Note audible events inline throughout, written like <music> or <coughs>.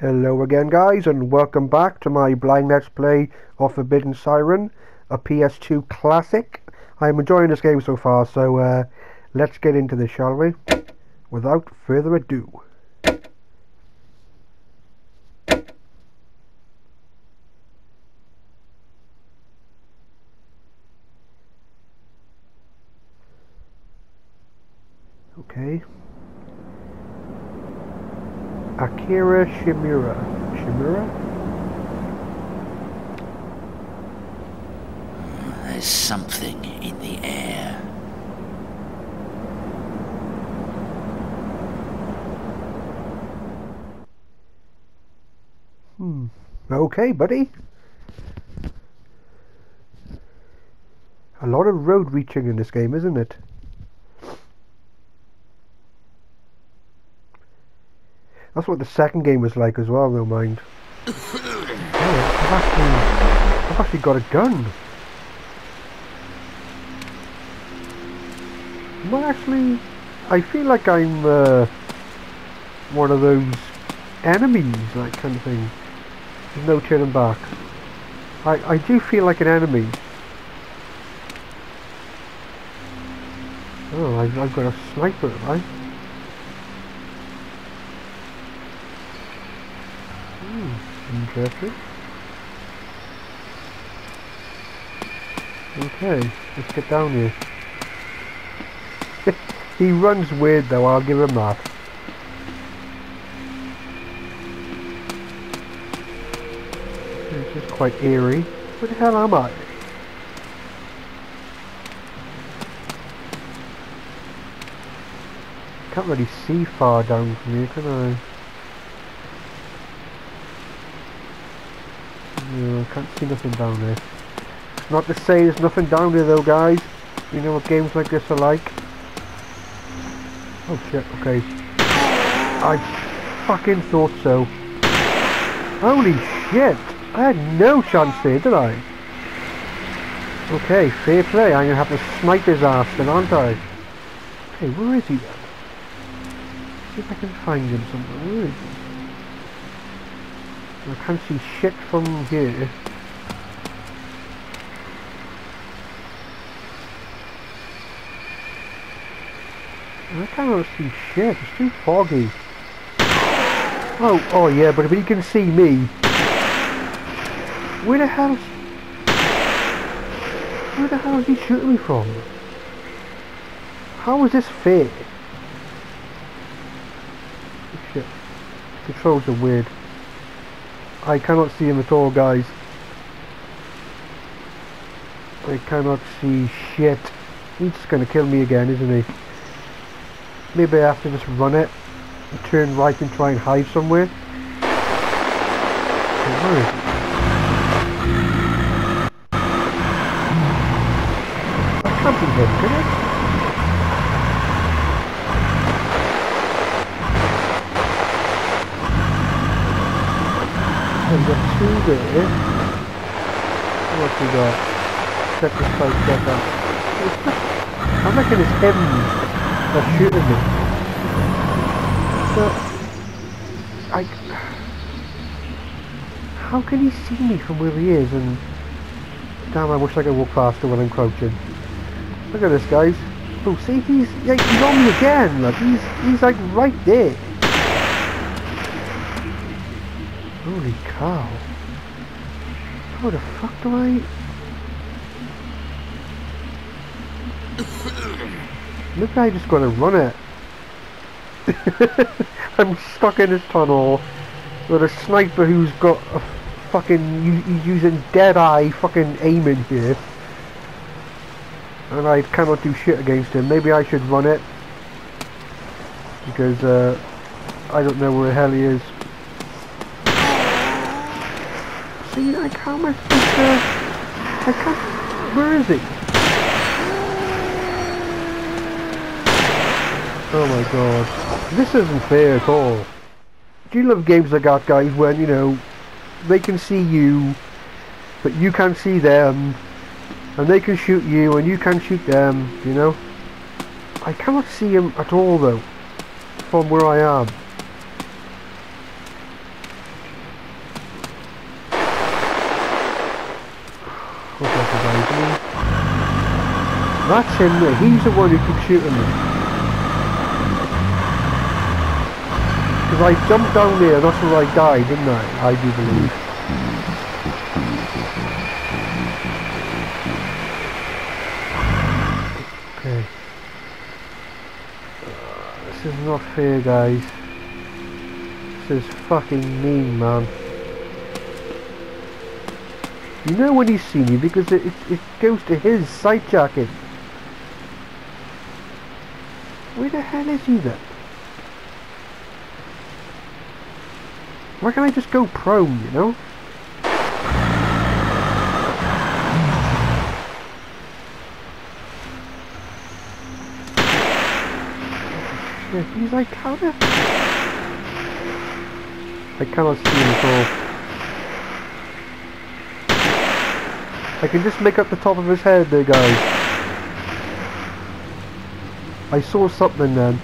Hello again guys and welcome back to my blind let's play of Forbidden Siren, a PS2 classic. I'm enjoying this game so far so uh, let's get into this shall we? Without further ado. Okay. Akira Shimura. Shimura? There's something in the air. Hmm. Okay, buddy. A lot of road reaching in this game, isn't it? That's what the second game was like as well, no mind. I've actually, I've actually got a gun. Well, actually, I feel like I'm uh, one of those enemies, like kind of thing. There's no turning back. I, I do feel like an enemy. Oh, I've, I've got a sniper, right? Hmm, interesting. Okay, let's get down here. <laughs> he runs weird though, I'll give him that. It's just quite eerie. Where the hell am I? Can't really see far down from here, can I? No, I can't see nothing down there. Not to say there's nothing down there though, guys. You know what games like this are like. Oh shit, okay. I fucking thought so. Holy shit! I had no chance there, did I? Okay, fair play. I'm gonna have to snipe his ass then, aren't I? Okay, where is he then? See if I can find him somewhere. Where is he? I can't see shit from here. I cannot see shit. It's too foggy. Oh, oh yeah, but if he can see me, where the hell? Where the hell is he shooting me from? How is this fair? Shit. Controls are weird. I cannot see him at all, guys. I cannot see shit. He's just gonna kill me again, isn't he? Maybe I have to just run it, turn right and try and hide somewhere. That can't be him, can it? Got two there. What we got? Check this place, check out. I'm reckon it's him that's shooting me. But I how can he see me from where he is and damn I wish I could walk faster when I'm crouching. Look at this guys. Oh see he's yeah, he's on me again, look, he's he's like right there. Holy cow. How the fuck do I... <coughs> Maybe I just gotta run it. <laughs> I'm stuck in this tunnel with a sniper who's got a fucking... He's using dead eye fucking aiming here. And I cannot do shit against him. Maybe I should run it. Because, uh... I don't know where the hell he is. See, like, how am I supposed. I can't... Where is he? Oh my god. This isn't fair at all. Do you love games like that, guys, when, you know, they can see you, but you can't see them, and they can shoot you, and you can't shoot them, you know? I cannot see him at all, though, from where I am. That's him there. He's the one who keeps shooting me. Because I jumped down there, that's where I died, didn't I? I do believe. Okay. Uh, this is not fair, guys. This is fucking mean, man. You know when he's seen you because it, it, it goes to his sight jacket. Where the hell is he then? Why can't I just go prone, you know? He's like, the... I cannot see him at all. I can just make up the top of his head there, guys. I saw something then.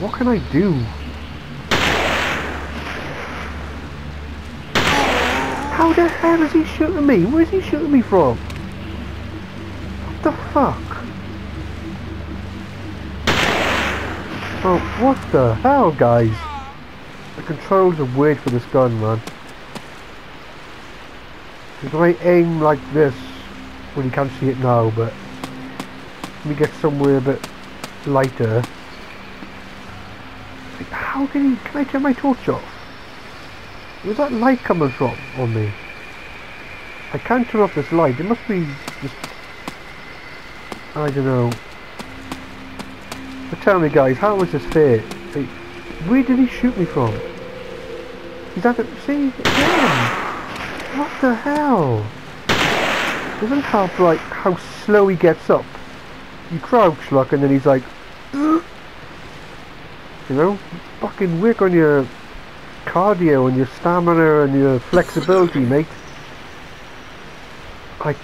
What can I do? How the hell is he shooting me? Where's he shooting me from? What the fuck? Oh, what the hell, guys? The controls are weird for this gun, man. If I aim like this, well you can't see it now, but let me get somewhere a bit lighter. Like, How can he, can I turn my torch off? Where's that light coming from on me? I can't turn off this light, it must be just, I don't know. But tell me guys, how was this fair? Where did he shoot me from? He's at the, see, again. What the hell? Doesn't help like how slow he gets up. You crouch like and then he's like "Ugh." <gasps> You know? Fucking work on your cardio and your stamina and your flexibility, mate. I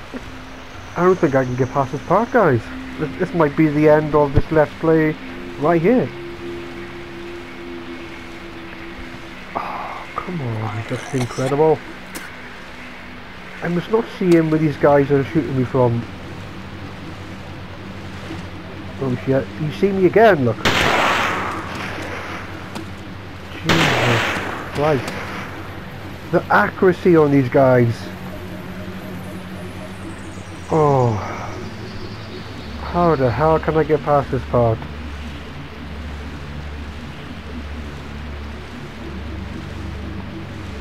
I don't think I can get past this part, guys. This, might be the end of this Let's Play right here. Oh, come on, that's incredible. I must not see him where these guys are shooting me from. Oh shit, you see me again, look. Jesus Christ. The accuracy on these guys. Oh. How the hell can I get past this part?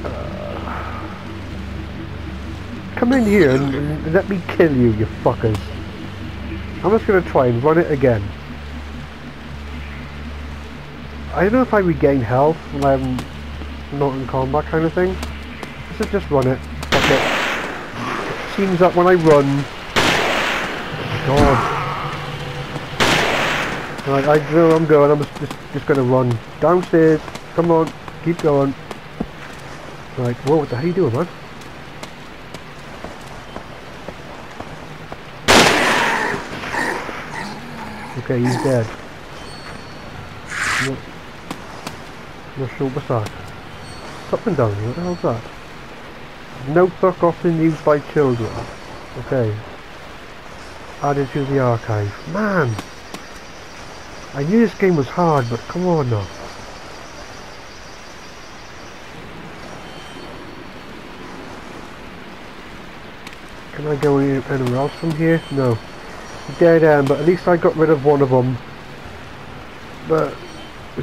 Uh, come in here and, and let me kill you, you fuckers. I'm just gonna try and run it again. I don't know if I regain health when I'm not in combat kind of thing. Let's just run it. Fuck it. Seems that when I run... God. Right, I know I'm going, I'm just, just, just gonna run. Downstairs, come on, keep going. Right, whoa, what the hell are you doing, man? Okay, he's dead. Not, not sure what's that. Something down here, what the hell's that? Notebook often used by children. Okay. Added to the archive. Man! I knew this game was hard, but come on now. Can I go anywhere else from here? No. Dead end, but at least I got rid of one of them. But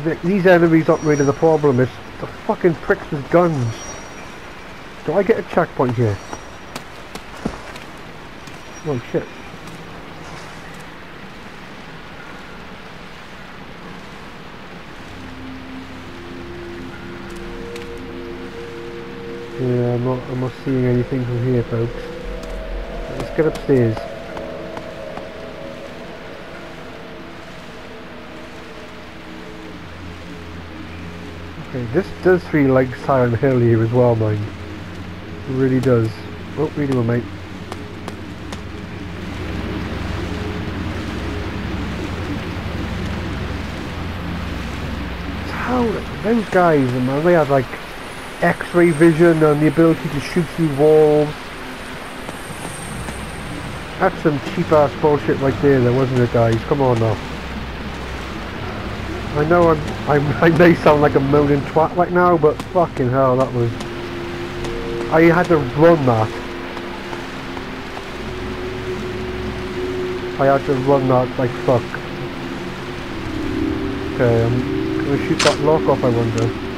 th- these enemies aren't really the problem, it's the fucking pricks with guns. Do I get a checkpoint here? Oh shit. I'm not, I'm not seeing anything from here, folks. Let's get upstairs. Okay, this does feel like Silent Hill here as well, mind. It really does. Oh, we do, mate. How those guys, man, they had like X-ray vision and the ability to shoot through walls. That's some cheap ass bullshit right there, there wasn't it, guys? Come on now. I know I'm, I'm, <laughs> I may sound like a moaning twat right now, but fucking hell, that was. I had to run that. I had to run that like fuck. Okay, um, I'm gonna shoot that lock off, I wonder.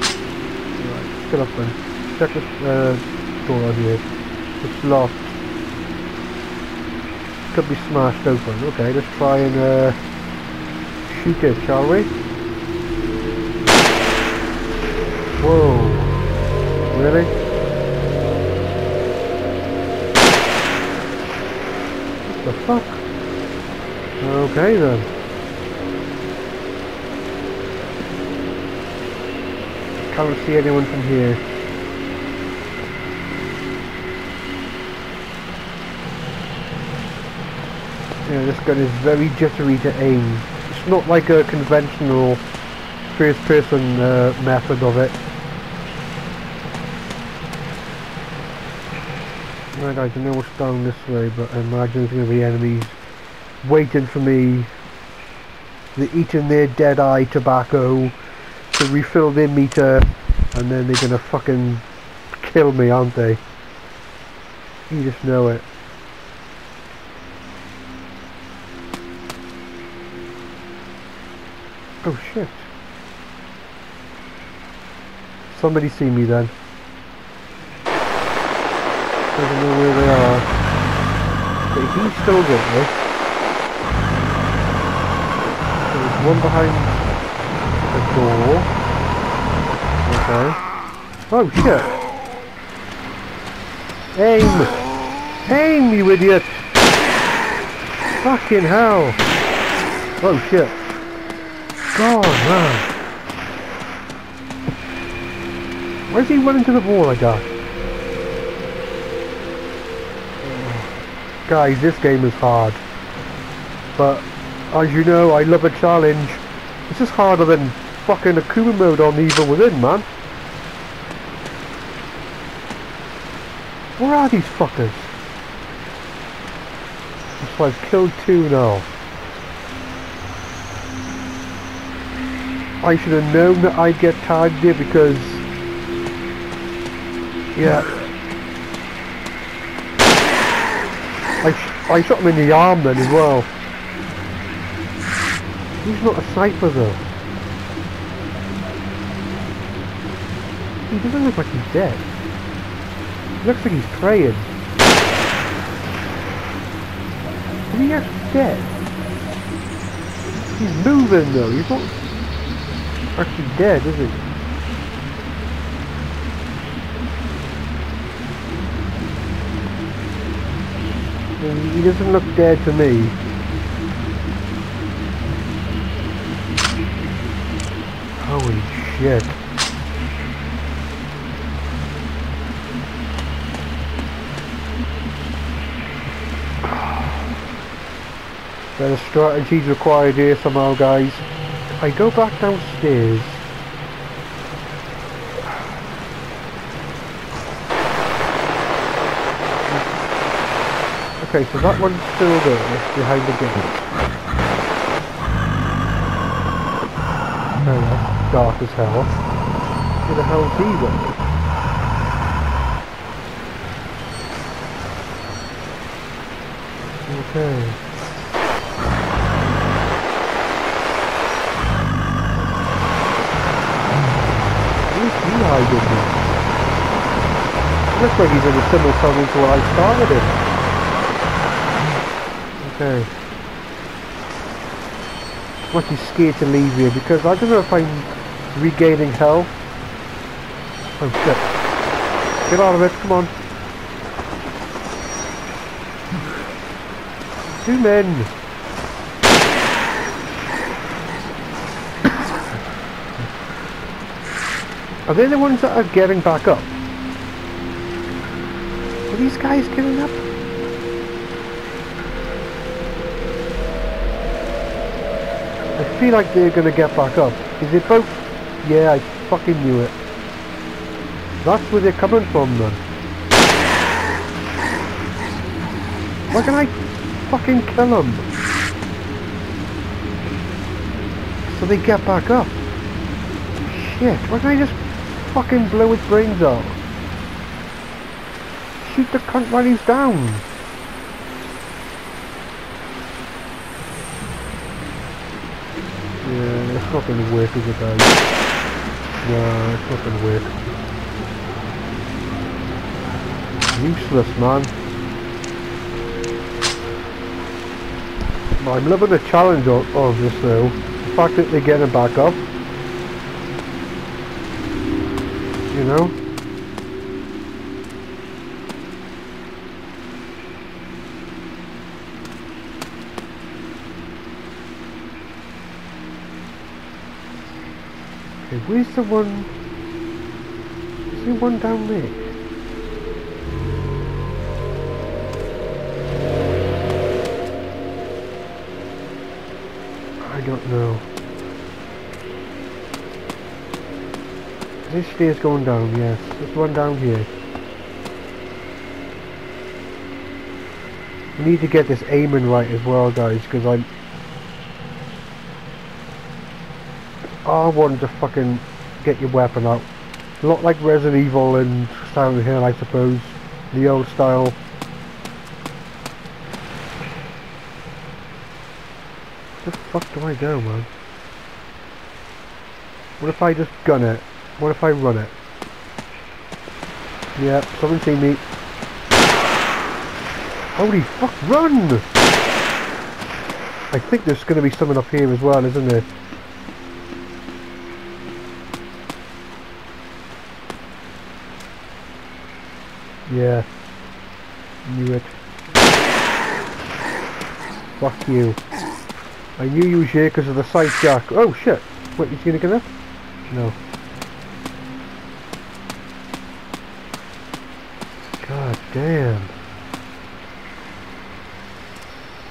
Get up then. Check this uh, door over here. It's locked. Could be smashed open. Okay, let's try and uh, shoot it, shall we? Whoa. Really? What the fuck? Okay then. Can't see anyone from here. Yeah, this gun is very jittery to aim. It's not like a conventional first person uh, method of it. Right I know what's down this way, but I imagine there's going to be enemies waiting for me. They're eating their dead eye tobacco to refill their meter, and then they're to fucking kill me, aren't they? You just know it. Oh shit. Somebody see me then. Doesn't know where they are. But he's still there. There's one behind the door. Okay. Oh shit. Aim! Aim, you idiot! Fucking hell! Oh shit. God, man. Where's he running to the wall like that? Guys, this game is hard. But, as you know, I love a challenge. This is harder than fucking Akuma mode on Evil Within, man. Where are these fuckers? I've killed two now. I should have known that I'd get tagged here because yeah I, sh I shot him in the arm then as well he's not a sniper though he doesn't look like he's dead he looks like he's praying is he actually dead he's moving though he's not actually dead, is he? Um, he doesn't look dead to me. Holy shit. Better strategies required here somehow guys. I go back downstairs Okay, so that one's still there, behind the gate. Oh, that's dark as hell. Where the hell's he then? Okay. Hiding here? Looks like he's in a similar tunnel to what I started in. Okay. Must be scared to leave here because I don't know if I'm regaining health. Oh shit. Get out of it, come on. Two men. Are they the ones that are getting back up? Are these guys getting up? I feel like they're going to get back up. Is it both? Yeah, I fucking knew it. That's where they're coming from then. Why can I fucking kill them? So they get back up. Shit, why can't I just fucking blow his brains out? Shoot the cunt while he's down. Yeah, it's not gonna work, is it guys? No, it's not gonna work. Useless, man. I'm loving the challenge of, of this though. The fact that they're getting back up. You know? Okay, where's the one? Is there one down there? I don't know. This stairs going down, yes. There's one down here. We need to get this aiming right as well, guys, because I'm... I wanted to fucking get your weapon out. A lot like Resident Evil and Silent Hill, I suppose. The old style. Where the fuck do I go, man? What if I just gun it? What if I run it? Yeah, someone see me. Holy fuck, run! I think there's going to be someone up here as well, isn't there? Yeah. Knew it. Fuck you. I knew you was here because of the sight jack. Oh shit! What, you gonna get up? No. God damn.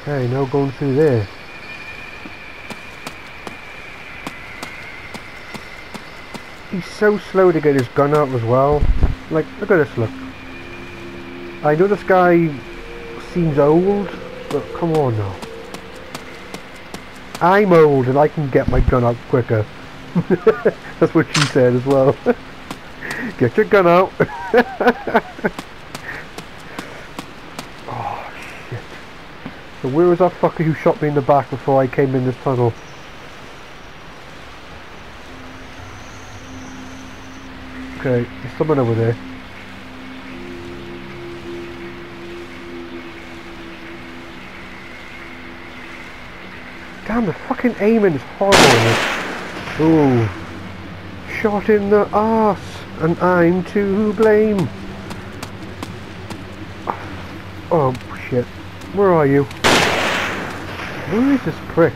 Okay, now going through there. He's so slow to get his gun out as well. Like, look at this look. I know this guy seems old, but come on now. I'm old and I can get my gun out quicker. <laughs> That's what she said as well. <laughs> get your gun out. <laughs> oh shit. So where was that fucker who shot me in the back before I came in this tunnel? Okay, there's someone over there. Damn, the fucking aiming is horrible. Ooh. Shot in the ass, and I'm to blame. Oh, shit. Where are you? Where is this prick?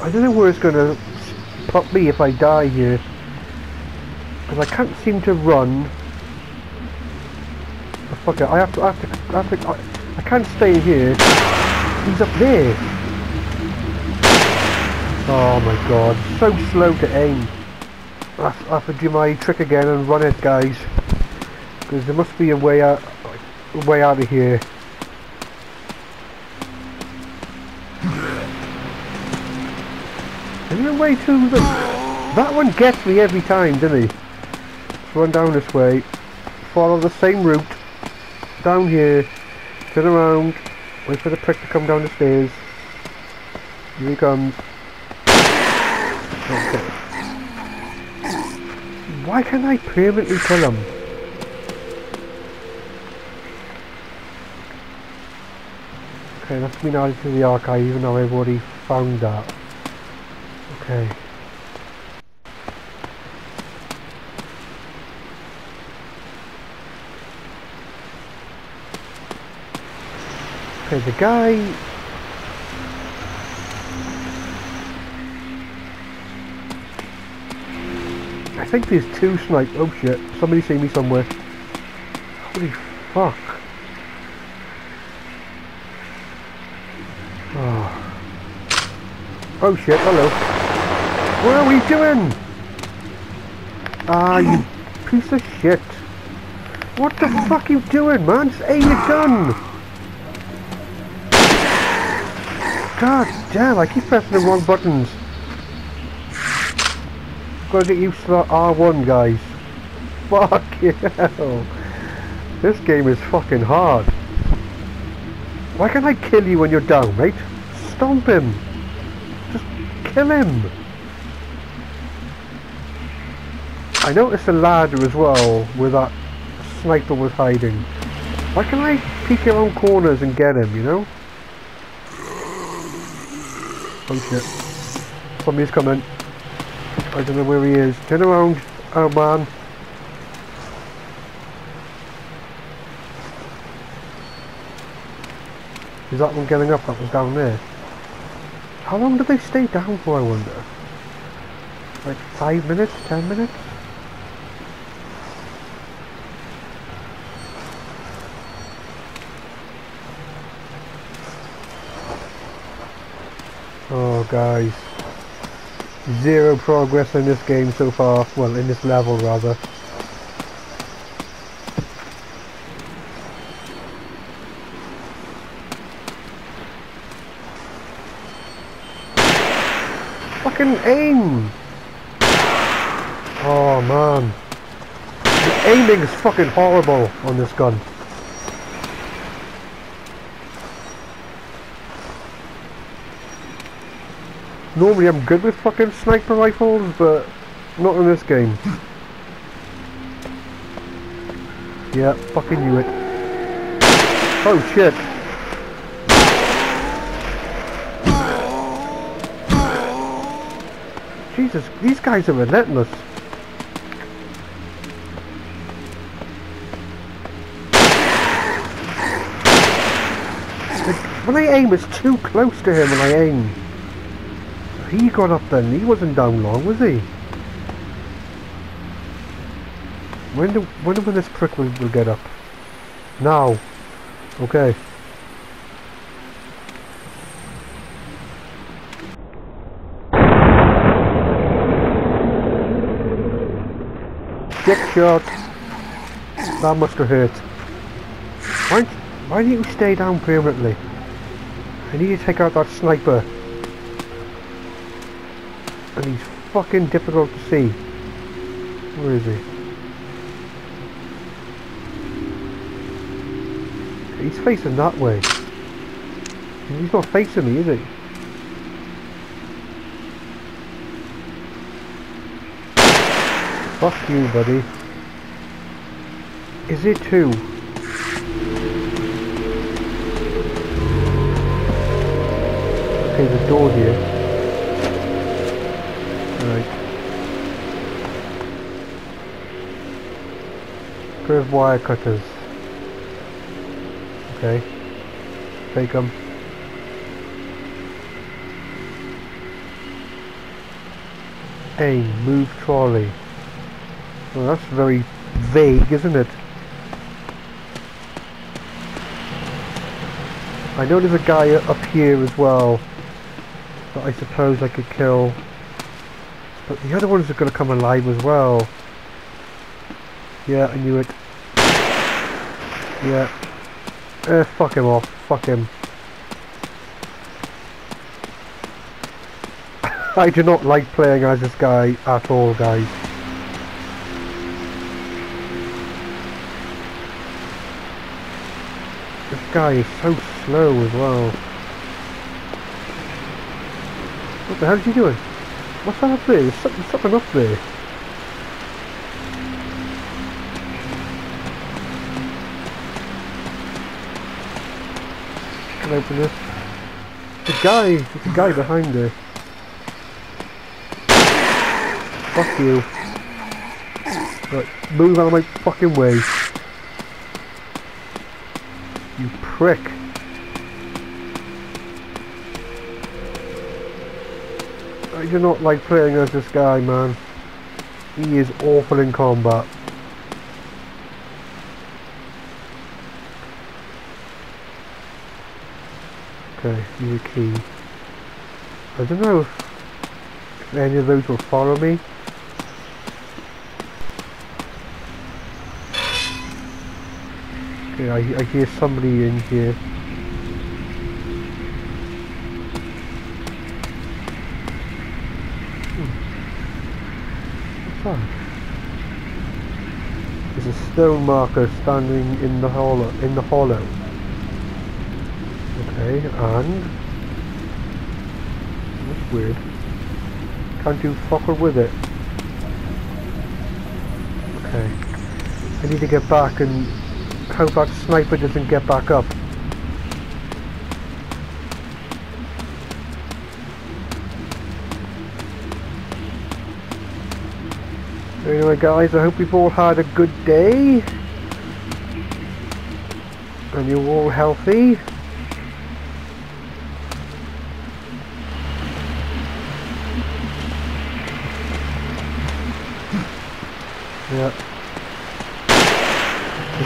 I don't know where it's gonna pop me if I die here. Because I can't seem to run. Oh, fuck it, I have to, I have to, I have to, I, I can't stay here. He's up there. Oh my god, so slow to aim. I have to do my trick again and run it, guys. Because there must be a way out, a way out of here. Way to the... That one gets me every time, doesn't he? Run down this way. Follow the same route. Down here. Turn around. Wait for the prick to come down the stairs. Here he comes. Okay. Why can't I permanently kill him? Okay, that's been added to the archive even though I've already found that. Okay. Okay, the guy... I think there's two snipe. Oh shit, somebody see me somewhere. Holy fuck. Oh. Oh shit, hello. What are we doing? Ah, you piece of shit. What the fuck are you doing, man? Just aim your gun. God damn, I keep pressing the wrong buttons. Gotta get used to that R1, guys. <laughs> Fuck hell. This game is fucking hard. Why can't I kill you when you're down, mate? Stomp him. Just kill him. I noticed a ladder as well where that sniper was hiding. Why can't I peek around corners and get him, you know? Oh shit. Somebody's coming. I don't know where he is. Turn around, oh man. Is that one getting up? That was down there. How long do they stay down for, I wonder? Like five minutes? Ten minutes? Oh guys. Zero progress in this game so far. Well, in this level rather. Fucking aim! Oh man. The aiming is fucking horrible on this gun. Normally I'm good with fucking sniper rifles, but not in this game. yeah, fucking knew it. Oh shit. Jesus, these guys are relentless. When I aim, it's too close to him when I aim. He got up then, he wasn't down long, was he? When do, when do this prick will, will get up? Now. Okay. Dick shot. That must have hurt. Why, why didn't you stay down permanently? I need to take out that sniper. And he's fucking difficult to see. Where is he? He's facing that way. He's not facing me, is he? Fuck you, buddy. Is it two? Okay, the door here. Curved wire cutters. Okay. Take them. Aim, move trolley. Well, that's very vague, isn't it? I know there's a guy up here as well that I suppose I could kill. But the other ones are going to come alive as well. Yeah, I knew it. Yeah. Eh, fuck him off. Fuck him. <laughs> I do not like playing as this guy at all, guys. This guy is so slow as well. What the hell is he doing? What's that up there? There's something, something up there. Can open this? The guy, the guy behind there. Fuck you. Right, move out of my fucking way. You prick. Uh, I do not like playing as this guy, man. He is awful in combat. Use key. I don't know if any of those will follow me. Okay, I, I hear somebody in here. Hmm. There's a stone marker standing in the hollow. In the hollow. Okay, and that's weird. Can't do fucker with it. Okay. I need to get back and hope that sniper doesn't get back up. Anyway guys, I hope you've all had a good day. And you're all healthy.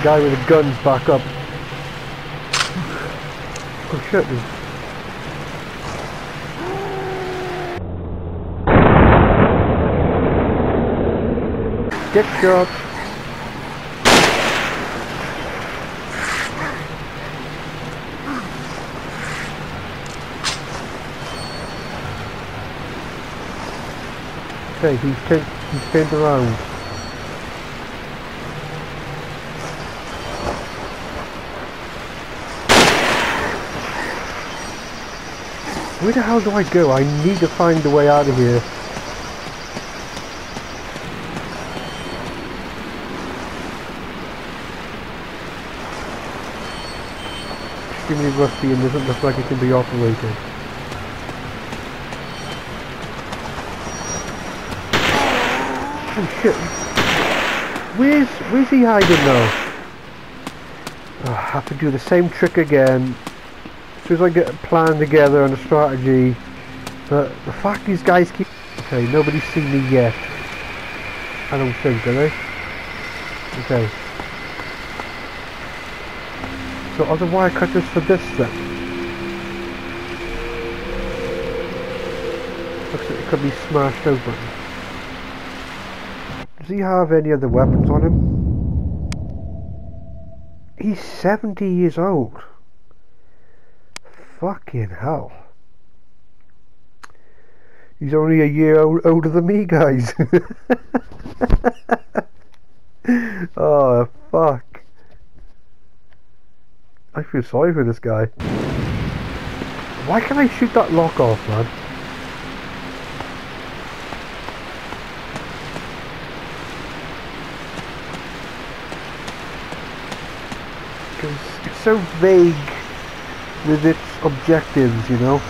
The guy with the gun's back up. Oh shit, Get shot. Okay, he's, he's turned around. Where the hell do I go? I need to find a way out of here. extremely rusty and doesn't look like it can be operated. Oh shit. Where's, where's he hiding now? Oh, ah, I have to do the same trick again. Soon as I get a plan together and a strategy. But the fact these guys keep... Okay, nobody's seen me yet. I don't think, do they? Okay. So are the wire cutters for this then? Looks like it could be smashed open. Does he have any other weapons on him? He's 70 years old. Fucking hell. He's only a year old, older than me, guys. <laughs> oh, fuck. I feel sorry for this guy. Why can't I shoot that lock off, man? Because it's so vague with its objectives, you know?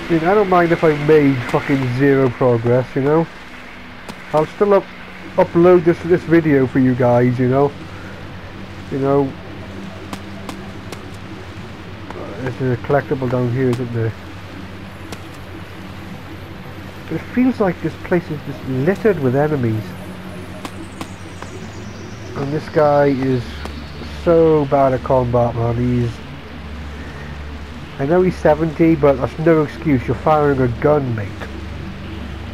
I mean, I don't mind if I made fucking zero progress, you know? I'll still up, upload this this video for you guys, you know? You know... There's a collectible down here, isn't there? But it feels like this place is just littered with enemies. And this guy is so bad at combat, man. He's I know he's 70, but that's no excuse. You're firing a gun, mate.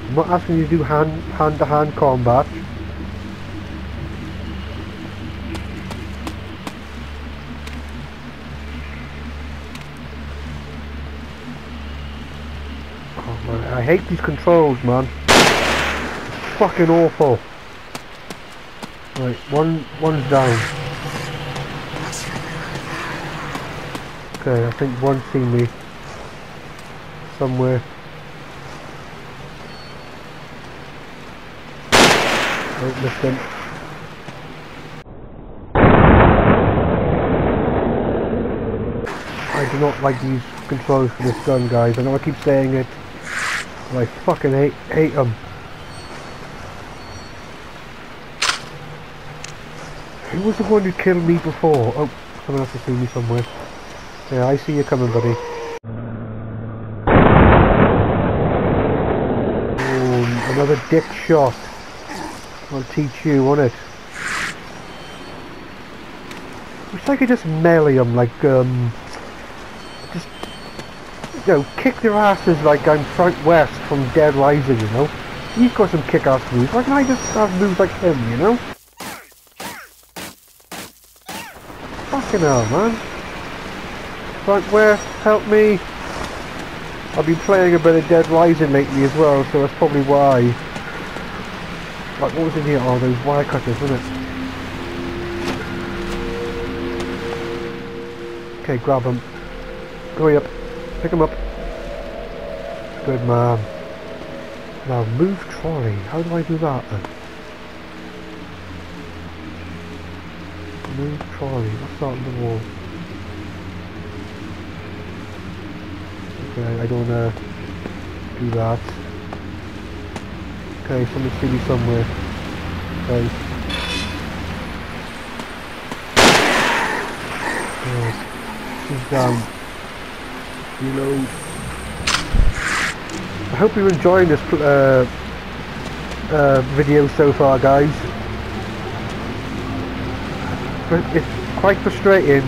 I'm not asking you to do hand, hand-to-hand -hand combat. I hate these controls, man. It's fucking awful. Right, one, one's down. Okay, I think one seen me somewhere. Oh, missed him. I do not like these controls for this gun, guys. I know I keep saying it, I fucking hate hate them. Who was the one who killed me before? Oh, someone has seen me somewhere. Yeah, I see you coming, buddy. Oh, another dick shot. I'll teach you, won't it? wish I could just melee them like, um, you know, kick their asses like I'm Frank West from Dead Rising, you know? He's got some kick-ass moves. Why can't I just have moves like him, you know? Fucking hell, man. Frank West, help me. I've been playing a bit of Dead Rising lately as well, so that's probably why. Like, what was in here? Oh, those wire cutters, wasn't it? Okay, grab them. Hurry up. Pick them up. Good man. Now, move trolley. How do I do that then? Move trolley. What's that on the wall? Okay, I don't wanna do that. Okay, someone see me somewhere. Okay. Yes. She's down. Reload. I hope you're enjoying this uh, uh, video so far, guys. But it's quite frustrating.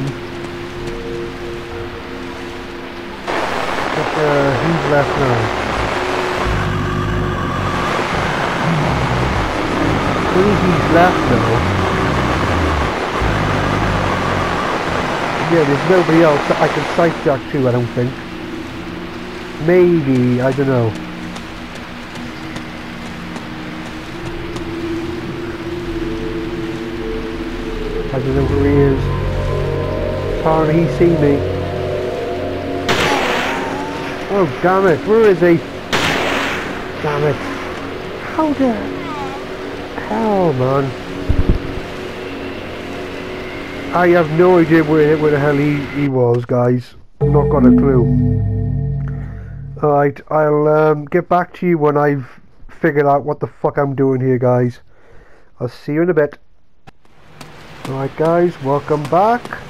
But, uh, who's left now? Who's left now? Yeah, there's nobody else that I can sight to, I don't think. Maybe, I don't know. I don't know who he is. Can't he see me? Oh damn it, where is he? Damn it. How the hell man? I have no idea where, where the hell he, he was guys. Not got a clue. Alright, I'll um, get back to you when I've figured out what the fuck I'm doing here, guys. I'll see you in a bit. Alright, guys, welcome back.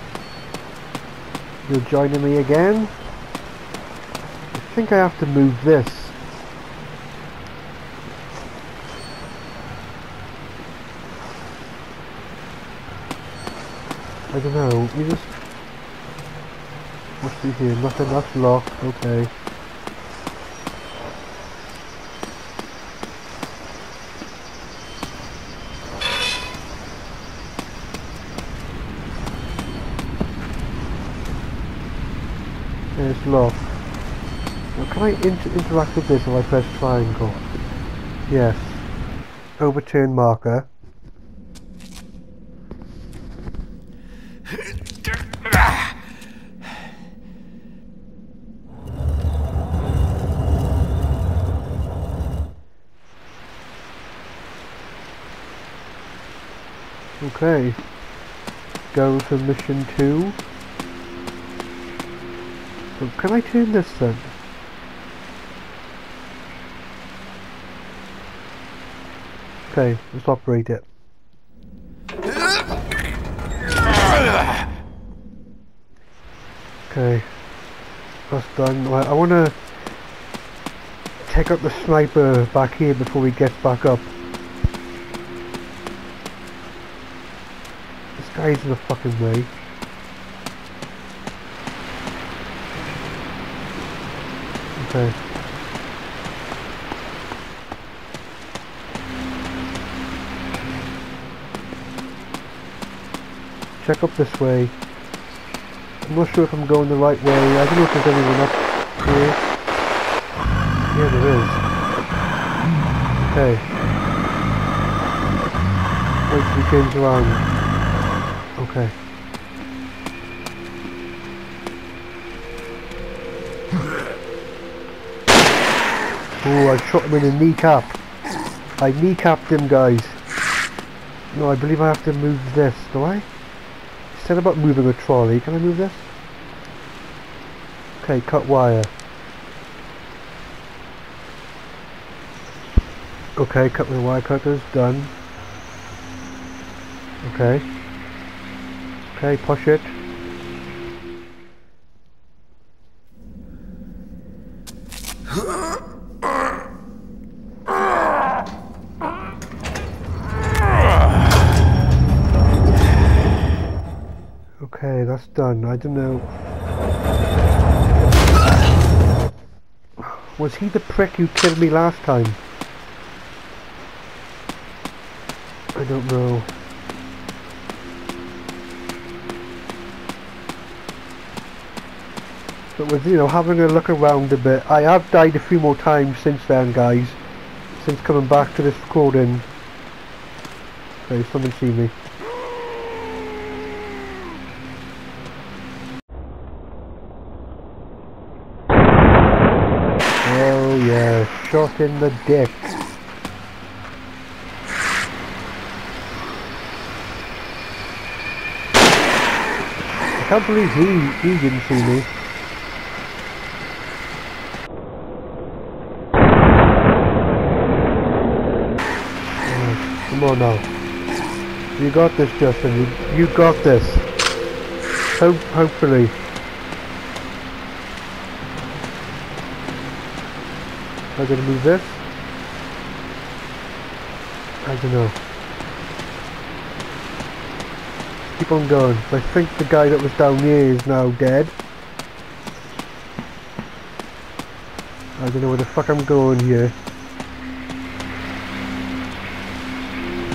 You're joining me again. I think I have to move this. I don't know, you just... What's through here? Nothing, that's locked, okay. It's locked. Now can I inter interact with this if I press triangle? Yes. Overturn marker. Okay. Go to mission 2. So can I turn this then? Okay, let's operate it. Okay, that's done. I, I want to take up the sniper back here before we get back up. This guy's in the fucking way. Check up this way. I'm not sure if I'm going the right way. I don't know if there's anyone up here. Yeah, there is. Okay. Till he turns around. Oh, I shot him in the kneecap. I kneecapped him, guys. No, I believe I have to move this, do I? Instead about moving a trolley, can I move this? Okay, cut wire. Okay, cut with the wire cutters, done. Okay. Okay, push it. I don't know. Was he the prick who killed me last time? I don't know. But with, you know, having a look around a bit, I have died a few more times since then, guys. Since coming back to this recording. Okay, someone see me. Oh yeah, in the dick. I can't believe he, he didn't see me. Come on now. You got this, Justin. You, you got this. Hope, hopefully. I gonna move this? I don't know. Keep on going. I think the guy that was down here is now dead. I don't know where the fuck I'm going here.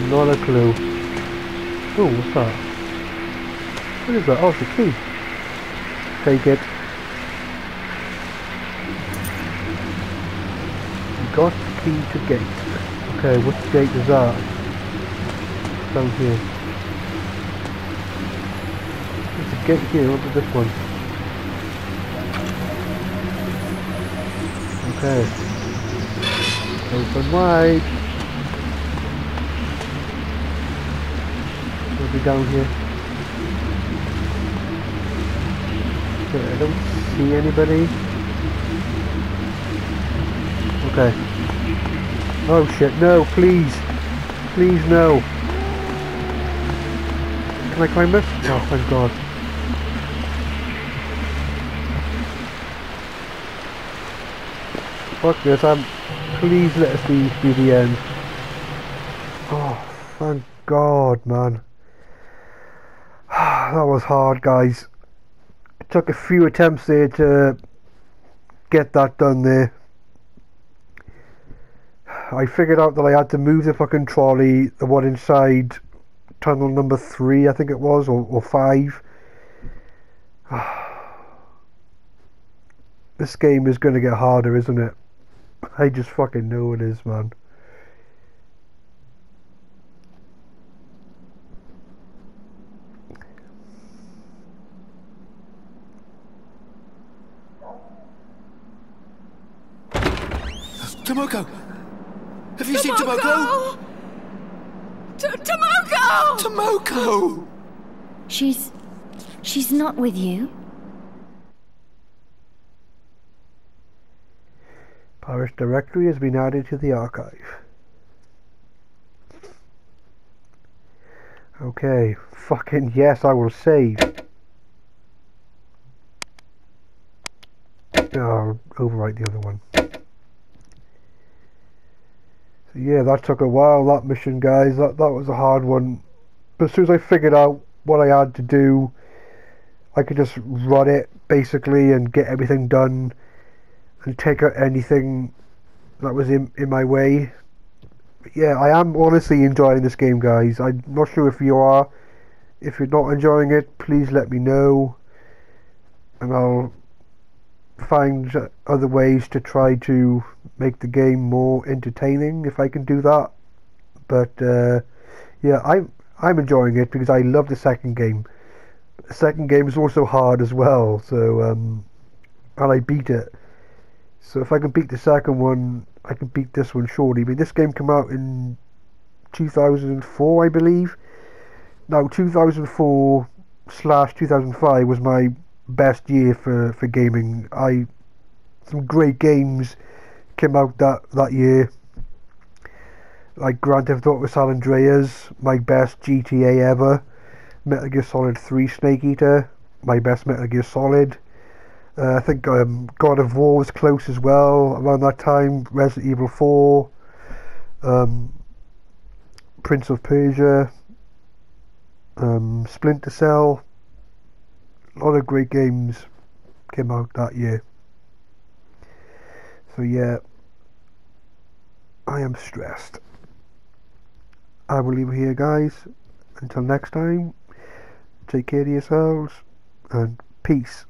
Not a clue. Oh, what's that? What is that? Oh, it's a key. Take it. Got key to gate. Okay, which gate is that? Down here. There's a gate here, what is this one? Okay. Open wide. We'll be down here. Okay, I don't see anybody. Okay. Oh shit, no, please. Please, no. Can I climb this? Oh, thank god. Fuck this, I'm... Please let us be, be the end. Oh, thank god, man. <sighs> that was hard, guys. It took a few attempts there to get that done there. I figured out that I had to move the fucking trolley, the one inside tunnel number three, I think it was, or, or five. <sighs> this game is going to get harder, isn't it? I just fucking know it is, man. Tomoko! Have you seen Tomoko? Tomoko! Tomoko! She's. she's not with you? Parish directory has been added to the archive. Okay, fucking yes, I will save. Oh, overwrite the other one. So yeah, that took a while, that mission, guys. That, that was a hard one. But as soon as I figured out what I had to do, I could just run it, basically, and get everything done, and take out anything that was in, in my way. But yeah, I am honestly enjoying this game, guys. I'm not sure if you are. If you're not enjoying it, please let me know. And I'll find other ways to try to make the game more entertaining if I can do that. But uh, yeah, I'm I'm enjoying it because I love the second game. The second game is also hard as well, so um, and I beat it. So if I can beat the second one, I can beat this one surely. But this game came out in 2004, I believe. Now 2004 slash 2005 was my best year for, for gaming. I some great games came out that that year. Like Grand Theft Auto San Andreas, my best GTA ever. Metal Gear Solid 3 Snake Eater, my best Metal Gear Solid. Uh, I think um, God of War was close as well around that time. Resident Evil 4, um, Prince of Persia, um, Splinter Cell, A lot of great games came out that year. So yeah, I am stressed. I will leave it here, guys. Until next time, take care of yourselves and peace.